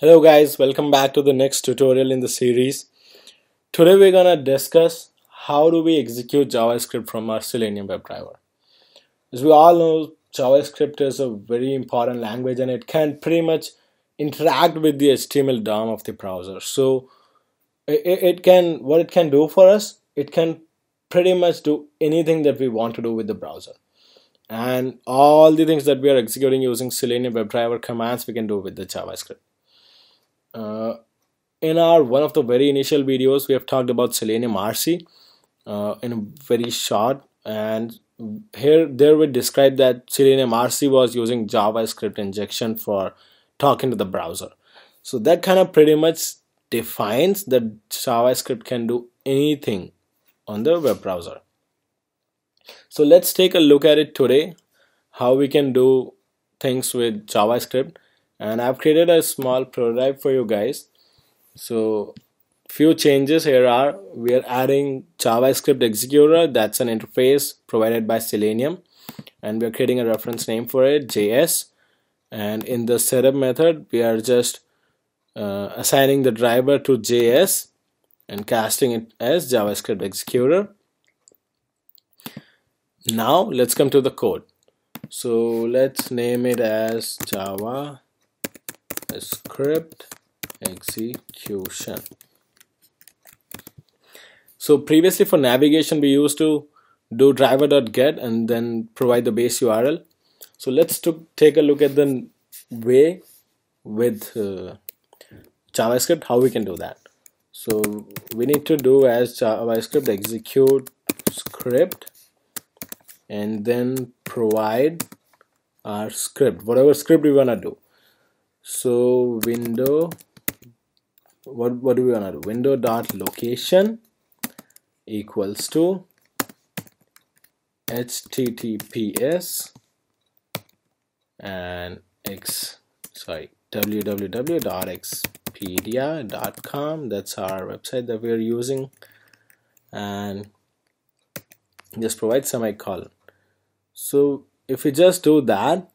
Hello guys, welcome back to the next tutorial in the series. Today we're gonna discuss how do we execute JavaScript from our Selenium WebDriver. As we all know, JavaScript is a very important language and it can pretty much interact with the HTML DOM of the browser. So it, it can, what it can do for us, it can pretty much do anything that we want to do with the browser. And all the things that we are executing using Selenium WebDriver commands we can do with the JavaScript. Uh, in our one of the very initial videos, we have talked about Selenium RC uh, in a very short and here there we described that Selenium RC was using JavaScript injection for talking to the browser. So that kind of pretty much defines that JavaScript can do anything on the web browser. So let's take a look at it today, how we can do things with JavaScript. And I've created a small prototype for you guys. So few changes here are we are adding JavaScript executor. That's an interface provided by Selenium. And we're creating a reference name for it JS and in the setup method we are just uh, assigning the driver to JS and casting it as JavaScript executor. Now let's come to the code. So let's name it as Java script execution. So previously for navigation we used to do driver.get and then provide the base URL so let's to take a look at the way with uh, JavaScript how we can do that. So we need to do as JavaScript execute script and then provide our script whatever script we wanna do so window what what do we wanna do? Window dot location equals to https and x sorry www.expedia.com that's our website that we're using. And just provide semicolon. So if we just do that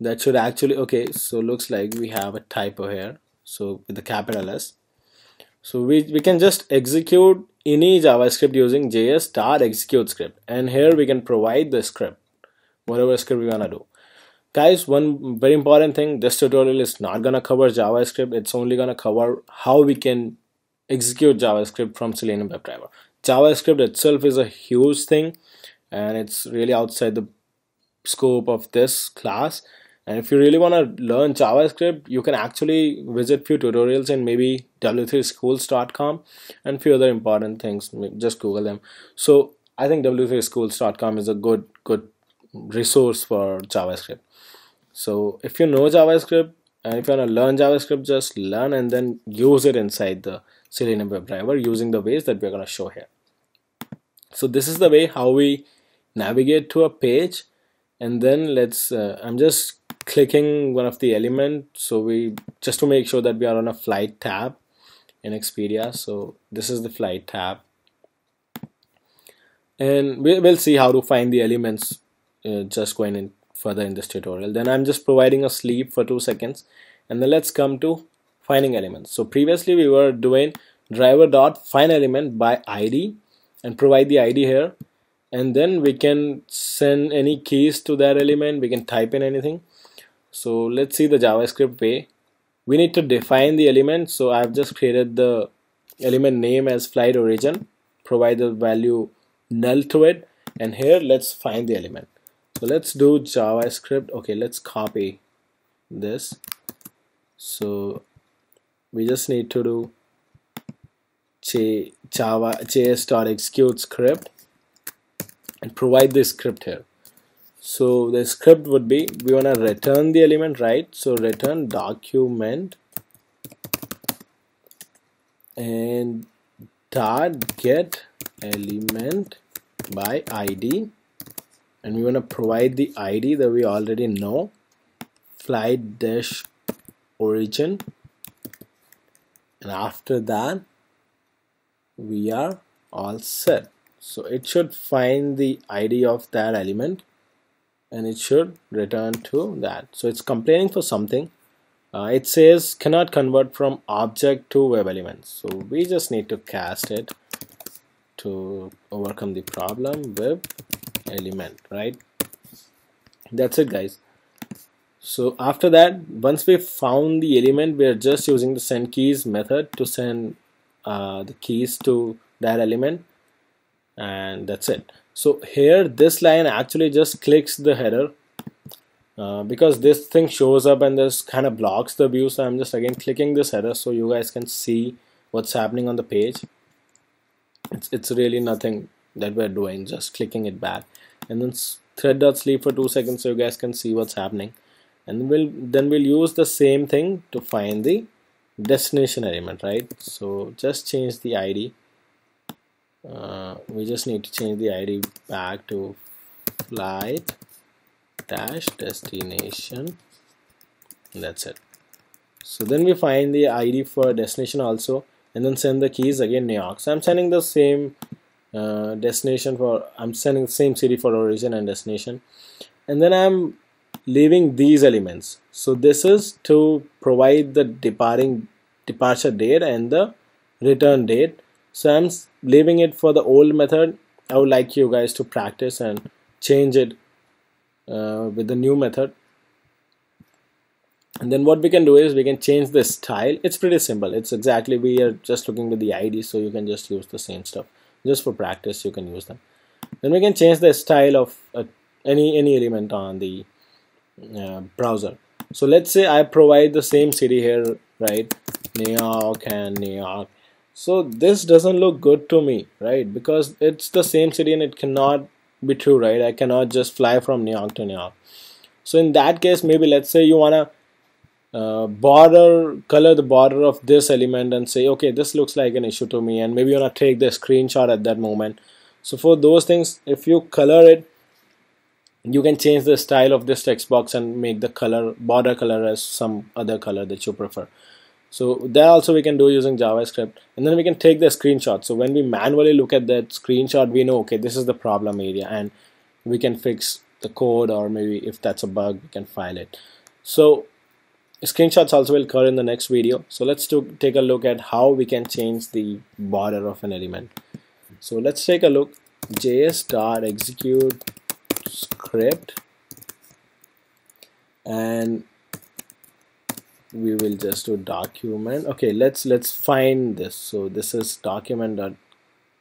that should actually okay so looks like we have a typo here so with the capital S. So we, we can just execute any JavaScript using JS start execute script and here we can provide the script whatever script we wanna do. Guys one very important thing this tutorial is not gonna cover JavaScript it's only gonna cover how we can execute JavaScript from Selenium WebDriver JavaScript itself is a huge thing and it's really outside the scope of this class and if you really want to learn javascript you can actually visit few tutorials in maybe w3schools.com and few other important things just google them. So i think w3schools.com is a good good resource for javascript. So if you know javascript and if you want to learn javascript just learn and then use it inside the selenium WebDriver using the ways that we're going to show here. So this is the way how we navigate to a page and then let's uh, I'm just clicking one of the element. So we just to make sure that we are on a flight tab in Expedia. So this is the flight tab. And we'll see how to find the elements uh, just going in further in this tutorial. Then I'm just providing a sleep for two seconds. And then let's come to finding elements. So previously we were doing driver dot find element by ID and provide the ID here and then we can send any keys to that element. We can type in anything. So let's see the javascript way. We need to define the element. So I've just created the element name as flight origin. Provide the value null to it. And here let's find the element. So let's do javascript. Okay let's copy this. So we just need to do java js.execute script and provide the script here. So the script would be we want to return the element right? So return document and dot get element by id and we want to provide the id that we already know. Flight dash origin. And after that we are all set so it should find the id of that element and it should return to that. So it's complaining for something. Uh, it says cannot convert from object to web elements. So we just need to cast it to overcome the problem web element right? That's it guys. So after that once we found the element we are just using the send keys method to send uh, the keys to that element and that's it. So here this line actually just clicks the header uh, because this thing shows up and this kind of blocks the view. So I'm just again clicking this header so you guys can see what's happening on the page. It's, it's really nothing that we're doing just clicking it back. And then thread dot sleep for two seconds so you guys can see what's happening. And we'll then we'll use the same thing to find the destination element right? So just change the ID uh, we just need to change the ID back to flight dash destination. That's it. So then we find the ID for destination also and then send the keys again New York. So I'm sending the same uh, destination for I'm sending the same city for origin and destination. And then I'm leaving these elements. So this is to provide the departing departure date and the return date so I'm leaving it for the old method. I would like you guys to practice and change it uh, with the new method. And then what we can do is we can change the style. It's pretty simple. It's exactly we are just looking with the ID so you can just use the same stuff. Just for practice you can use them. Then we can change the style of uh, any any element on the uh, browser. So let's say I provide the same city here right? New York and New York so this doesn't look good to me right? Because it's the same city and it cannot be true right? I cannot just fly from New York to New York. So in that case maybe let's say you wanna uh, border color the border of this element and say okay this looks like an issue to me and maybe you wanna take the screenshot at that moment. So for those things if you color it you can change the style of this text box and make the color border color as some other color that you prefer so that also we can do using JavaScript. And then we can take the screenshot. So when we manually look at that screenshot we know okay this is the problem area. And we can fix the code or maybe if that's a bug we can file it. So screenshots also will occur in the next video. So let's take a look at how we can change the border of an element. So let's take a look. Js dot execute script. And we will just do document. Okay let's let's find this. So this is document dot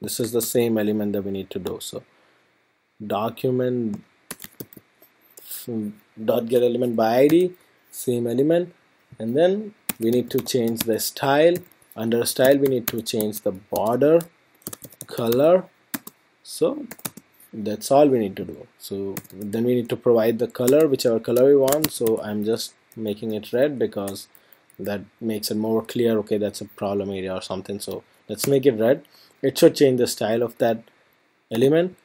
this is the same element that we need to do. So document dot get element by id same element. And then we need to change the style. Under style we need to change the border color. So that's all we need to do. So then we need to provide the color whichever color we want. So I'm just making it red because that makes it more clear okay that's a problem area or something. So let's make it red. It should change the style of that element.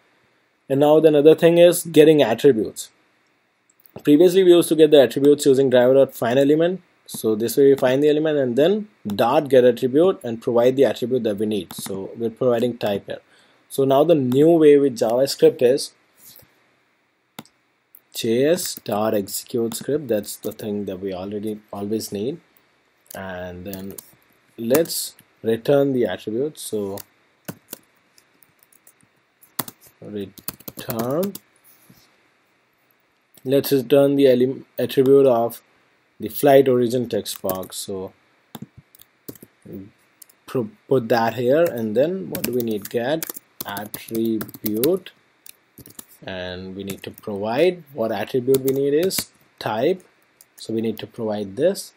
And now the another thing is getting attributes. Previously we used to get the attributes using driver.find element. So this way we find the element and then dot get attribute and provide the attribute that we need. So we're providing type here. So now the new way with javascript is js dot execute script that's the thing that we already always need. And then let's return the attribute. So return. Let's return the attribute of the flight origin text box. So put that here. And then what do we need? Get attribute and we need to provide what attribute we need is type. So we need to provide this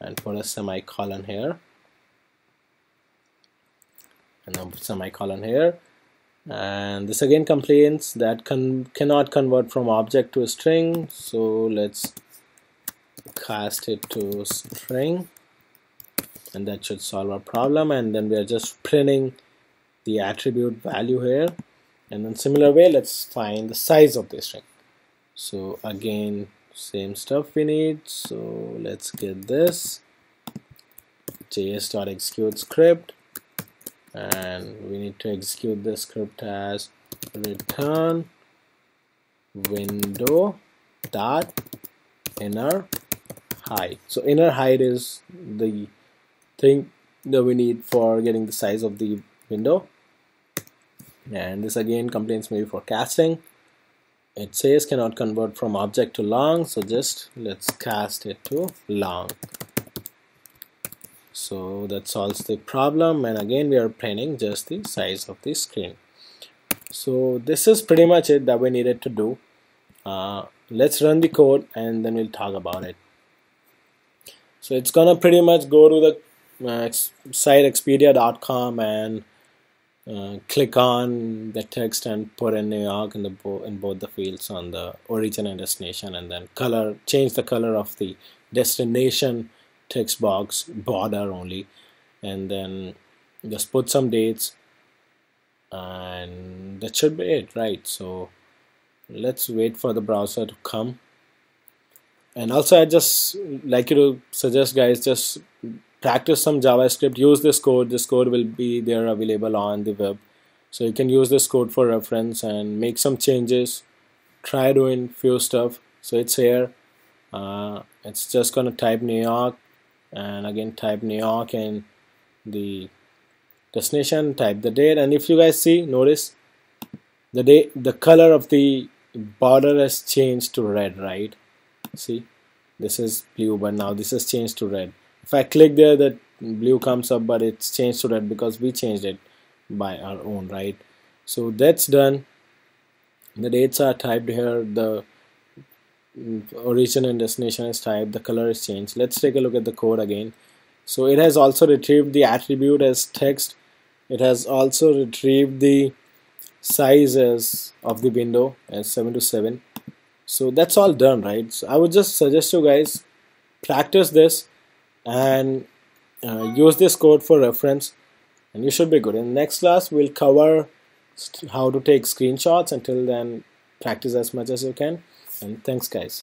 and put a semicolon here. And then semicolon here. And this again complains that con cannot convert from object to a string. So let's cast it to string. And that should solve our problem. And then we are just printing the attribute value here and then similar way let's find the size of the string so again same stuff we need. So let's get this. Js.execute script. And we need to execute the script as return window dot inner height. So inner height is the thing that we need for getting the size of the window and this again complains maybe for casting. It says cannot convert from object to long so just let's cast it to long. So that solves the problem and again we are painting just the size of the screen. So this is pretty much it that we needed to do. Uh, let's run the code and then we'll talk about it. So it's gonna pretty much go to the uh, site expedia.com and uh, click on the text and put in New York in the bo in both the fields on the origin and destination and then color change the color of the destination text box border only and then just put some dates and that should be it right? So let's wait for the browser to come. And also I just like you to suggest guys just practice some JavaScript use this code. This code will be there available on the web. So you can use this code for reference and make some changes. Try doing few stuff. So it's here. Uh, it's just gonna type New York and again type New York and the destination type the date. And if you guys see notice the day the color of the border has changed to red right? See this is blue but now this has changed to red if I click there that blue comes up but it's changed to red because we changed it by our own right? So that's done. The dates are typed here. The origin and destination is typed. The color is changed. Let's take a look at the code again. So it has also retrieved the attribute as text. It has also retrieved the sizes of the window as 7 to 7 so that's all done right? So I would just suggest you guys practice this and uh, use this code for reference and you should be good. In next class we'll cover how to take screenshots until then practice as much as you can. And thanks guys